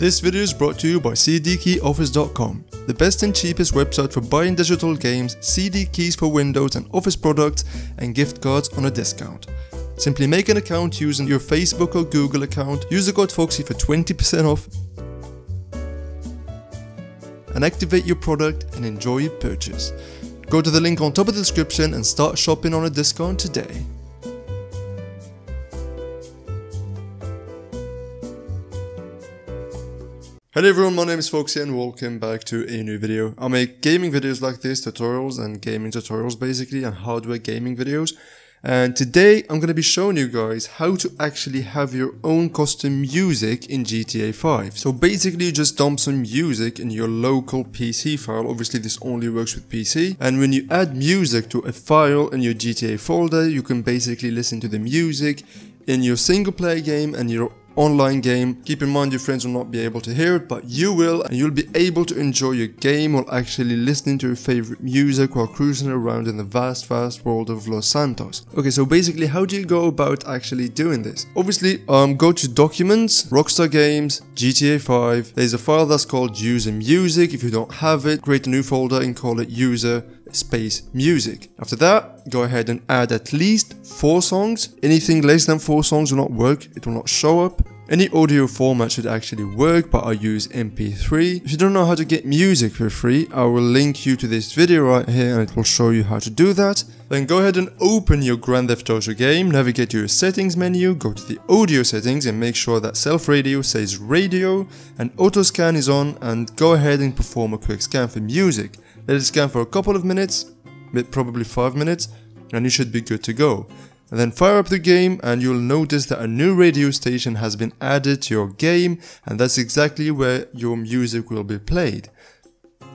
This video is brought to you by cdkeyoffers.com, the best and cheapest website for buying digital games, CD keys for Windows and Office products, and gift cards on a discount. Simply make an account using your Facebook or Google account, use the code FOXY for 20% off, and activate your product and enjoy your purchase. Go to the link on top of the description and start shopping on a discount today. Hello everyone, my name is Foxy and welcome back to a new video. I make gaming videos like this, tutorials and gaming tutorials basically, and hardware gaming videos. And today I'm going to be showing you guys how to actually have your own custom music in GTA 5. So basically you just dump some music in your local PC file. Obviously this only works with PC. And when you add music to a file in your GTA folder, you can basically listen to the music in your single player game and your online game. Keep in mind your friends will not be able to hear it, but you will, and you'll be able to enjoy your game while actually listening to your favorite music while cruising around in the vast, vast world of Los Santos. Okay, so basically, how do you go about actually doing this? Obviously, um, go to Documents, Rockstar Games, GTA 5. There's a file that's called User Music. If you don't have it, create a new folder and call it User space music. After that, go ahead and add at least four songs. Anything less than four songs will not work, it will not show up. Any audio format should actually work, but I use MP3. If you don't know how to get music for free, I will link you to this video right here and it will show you how to do that. Then go ahead and open your Grand Theft Auto game, navigate to your settings menu, go to the audio settings and make sure that self radio says radio and auto scan is on and go ahead and perform a quick scan for music. Let it scan for a couple of minutes, probably 5 minutes, and you should be good to go. And then fire up the game and you'll notice that a new radio station has been added to your game and that's exactly where your music will be played.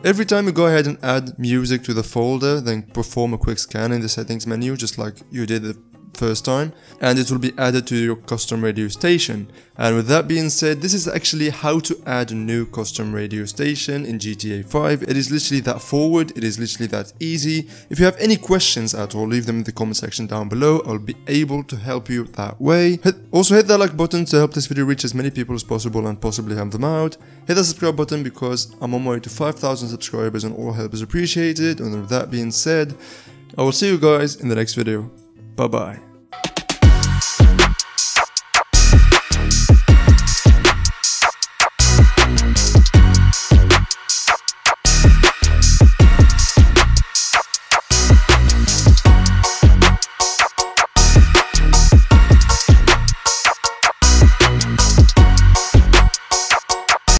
Every time you go ahead and add music to the folder, then perform a quick scan in the settings menu just like you did the first time and it will be added to your custom radio station. And with that being said, this is actually how to add a new custom radio station in GTA 5. It is literally that forward, it is literally that easy. If you have any questions at all, leave them in the comment section down below. I'll be able to help you that way. Also hit that like button to help this video reach as many people as possible and possibly help them out. Hit that subscribe button because I'm on my way to 5,000 subscribers and all help is appreciated. And with that being said, I will see you guys in the next video. Bye bye.